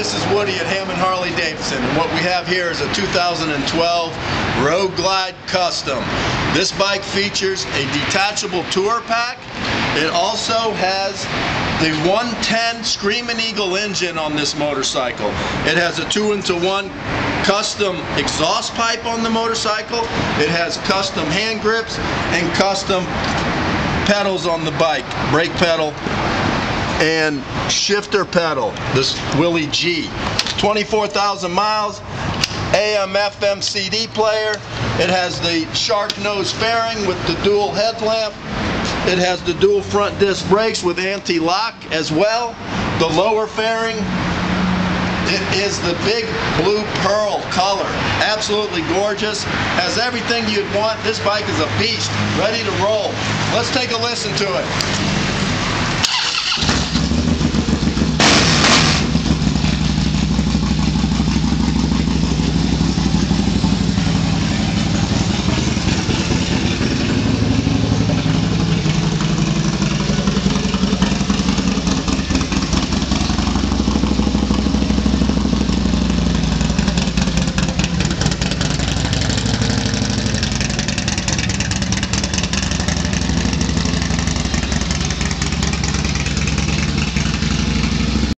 this is Woody at Hammond Harley Davidson, and what we have here is a 2012 Road Glide Custom. This bike features a detachable tour pack. It also has the 110 Screaming Eagle engine on this motorcycle. It has a two into one custom exhaust pipe on the motorcycle. It has custom hand grips and custom pedals on the bike, brake pedal and shifter pedal, this Willie G. 24,000 miles, AM FM CD player. It has the shark nose fairing with the dual headlamp. It has the dual front disc brakes with anti-lock as well. The lower fairing it is the big blue pearl color. Absolutely gorgeous. Has everything you'd want. This bike is a beast, ready to roll. Let's take a listen to it.